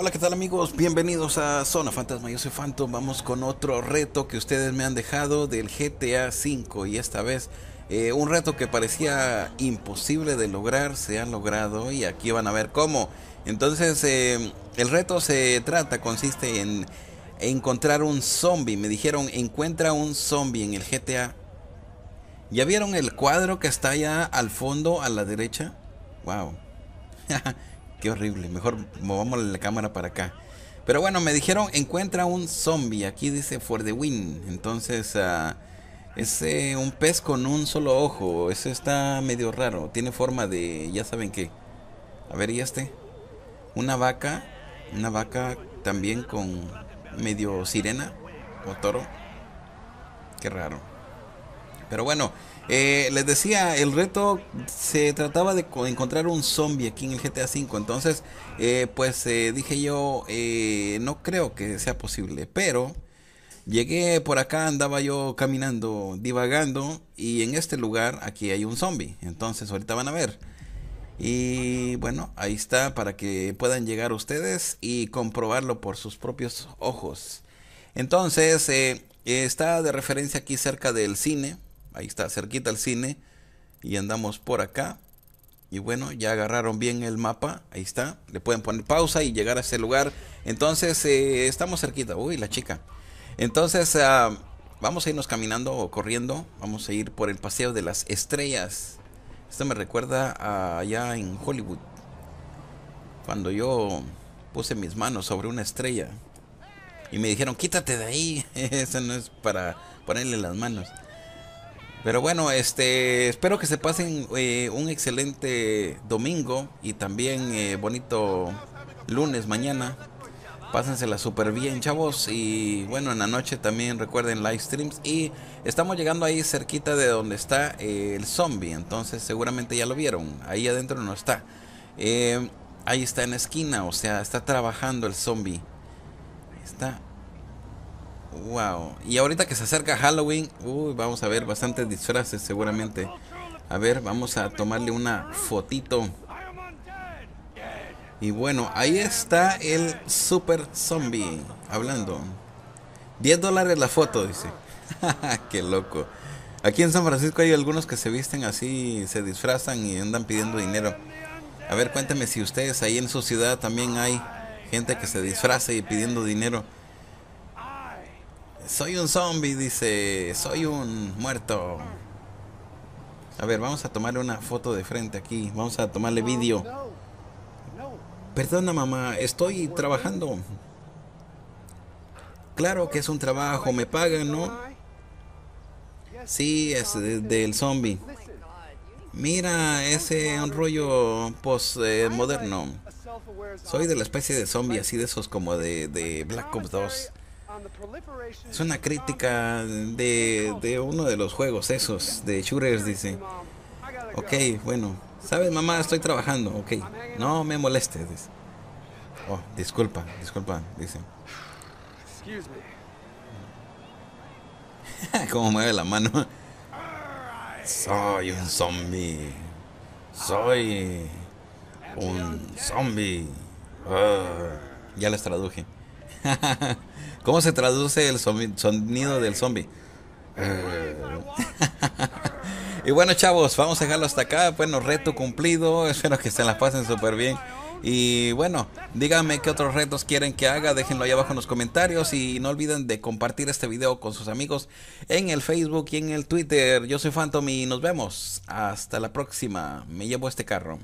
Hola, ¿qué tal amigos? Bienvenidos a Zona Fantasma. Yo soy Phantom. Vamos con otro reto que ustedes me han dejado del GTA V. Y esta vez eh, un reto que parecía imposible de lograr se ha logrado. Y aquí van a ver cómo. Entonces, eh, el reto se trata, consiste en encontrar un zombie. Me dijeron, encuentra un zombie en el GTA. ¿Ya vieron el cuadro que está allá al fondo a la derecha? Wow. Qué horrible. Mejor movamos la cámara para acá. Pero bueno, me dijeron, encuentra un zombie. Aquí dice for the win. Entonces, uh, es eh, un pez con un solo ojo. Eso está medio raro. Tiene forma de, ya saben qué. A ver, ¿y este? Una vaca. Una vaca también con medio sirena o toro. Qué raro. Pero bueno, eh, les decía, el reto se trataba de encontrar un zombie aquí en el GTA V. Entonces, eh, pues eh, dije yo, no creo que sea posible. Pero llegué por acá, andaba yo caminando, divagando. Y en este lugar, aquí hay un zombie. Entonces, ahorita van a ver. Y bueno, ahí está para que puedan llegar ustedes y comprobarlo por sus propios ojos. Entonces, está de referencia aquí cerca del cine Ahí está, cerquita al cine. Y andamos por acá. Y bueno, ya agarraron bien el mapa. Ahí está. Le pueden poner pausa y llegar a ese lugar. Entonces, eh, estamos cerquita. Uy, la chica. Entonces, ah, vamos a irnos caminando o corriendo. Vamos a ir por el paseo de las estrellas. Esto me recuerda a allá en Hollywood. Cuando yo puse mis manos sobre una estrella. Y me dijeron, quítate de ahí. Eso no es para ponerle las manos. Pero bueno, este, espero que se pasen eh, un excelente domingo y también eh, bonito lunes mañana. Pásensela súper bien, chavos. Y bueno, en la noche también recuerden live streams. Y estamos llegando ahí cerquita de donde está eh, el zombie. Entonces seguramente ya lo vieron. Ahí adentro no está. ahí está en la esquina. O sea, está trabajando el zombie. Está Wow. Y ahorita que se acerca Halloween, uy, vamos a ver bastantes disfraces seguramente. A ver, vamos a tomarle una fotito. Y bueno, ahí está el super zombie hablando. 10 dólares la foto, dice. Qué loco. Aquí en San Francisco hay algunos que se visten así, se disfrazan y andan pidiendo dinero. A ver, cuéntame si ustedes ahí en su ciudad también hay gente que se disfraza y pidiendo dinero. Soy un zombie, dice. Soy un muerto. A ver, vamos a tomarle una foto de frente aquí. Vamos a tomarle vídeo. Perdona, mamá, estoy trabajando. Claro que es un trabajo, me pagan, ¿no? Sí, es del zombie. Mira, ese un rollo post moderno. Soy de la especie de zombie, así de esos como de, de Black Ops 2. Es una crítica de, de uno de los juegos esos, de shooters, dice. Ok, bueno. ¿Sabes, mamá? Estoy trabajando. Ok. No me molestes, dice. Oh, disculpa, disculpa, dice. Como mueve la mano. Soy un zombie. Soy un zombie. Ah, ya les traduje. ¿Cómo se traduce el sonido del zombie? y bueno, chavos, vamos a dejarlo hasta acá. Bueno, reto cumplido. Espero que se la pasen súper bien. Y bueno, díganme qué otros retos quieren que haga, déjenlo ahí abajo en los comentarios y no olviden de compartir este video con sus amigos en el Facebook y en el Twitter. Yo soy Phantom y nos vemos. Hasta la próxima. Me llevo este carro.